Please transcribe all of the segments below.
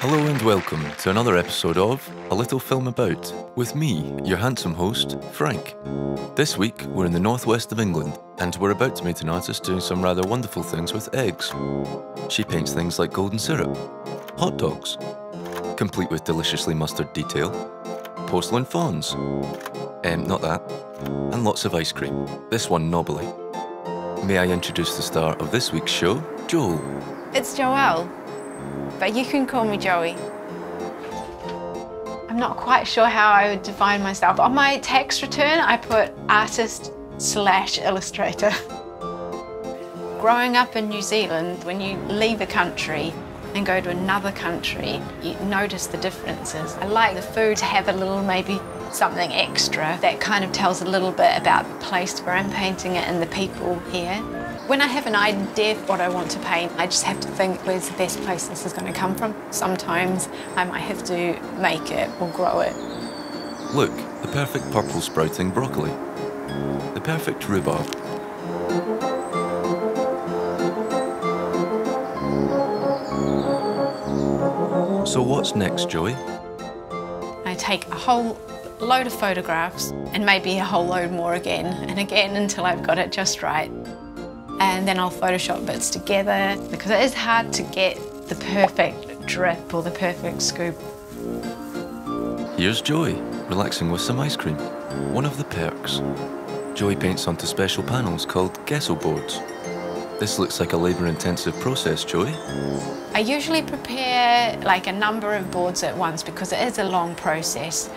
Hello and welcome to another episode of A Little Film About with me, your handsome host, Frank. This week we're in the northwest of England and we're about to meet an artist doing some rather wonderful things with eggs. She paints things like golden syrup, hot dogs, complete with deliciously mustard detail, porcelain fawns, um, not that, and lots of ice cream, this one knobbly. May I introduce the star of this week's show, Joel. It's Joelle, but you can call me Joey. I'm not quite sure how I would define myself. On my tax return, I put artist slash illustrator. Growing up in New Zealand, when you leave a country and go to another country, you notice the differences. I like the food to have a little maybe something extra that kind of tells a little bit about the place where I'm painting it and the people here. When I have an idea of what I want to paint, I just have to think where's the best place this is going to come from. Sometimes I might have to make it or grow it. Look, the perfect purple sprouting broccoli. The perfect rhubarb. So what's next, Joey? I take a whole load of photographs and maybe a whole load more again and again until I've got it just right. And then I'll Photoshop bits together because it is hard to get the perfect drip or the perfect scoop. Here's Joey, relaxing with some ice cream. One of the perks. Joey paints onto special panels called gesso boards. This looks like a labour-intensive process, Joey. I usually prepare like a number of boards at once because it is a long process.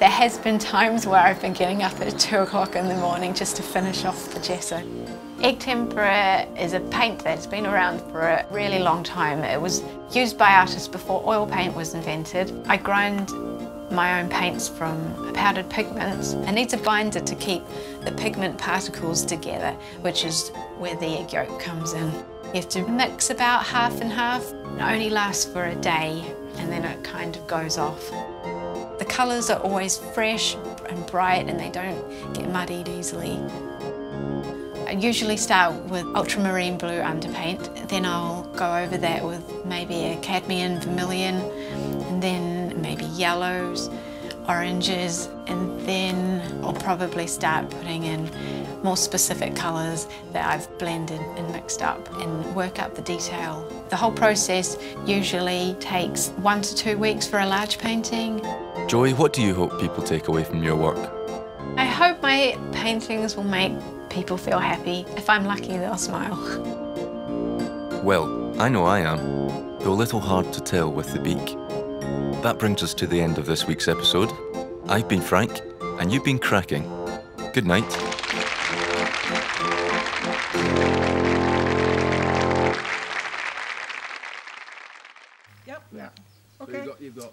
There has been times where I've been getting up at two o'clock in the morning just to finish off the gesso. Egg tempera is a paint that's been around for a really long time. It was used by artists before oil paint was invented. I grind my own paints from powdered pigments. It needs a binder to keep the pigment particles together, which is where the egg yolk comes in. You have to mix about half and half. It only lasts for a day and then it kind of goes off. Colours are always fresh and bright and they don't get muddied easily. I usually start with ultramarine blue underpaint, then I'll go over that with maybe a cadmium vermilion, and then maybe yellows, oranges, and then I'll probably start putting in more specific colours that I've blended and mixed up and work up the detail. The whole process usually takes one to two weeks for a large painting. Joey, what do you hope people take away from your work? I hope my paintings will make people feel happy. If I'm lucky, they'll smile. Well, I know I am, though a little hard to tell with the beak. That brings us to the end of this week's episode. I've been Frank, and you've been cracking. Good night. Okay. So you've got. You've got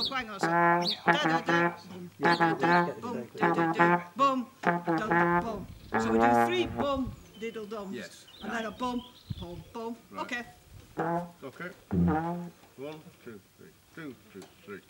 oh, hang on a second. Boom, boom, boom. So we do three boom diddle dums. Yes. And then a boom, boom, boom. Right. Okay. Okay. One, two, three. Two, two, three.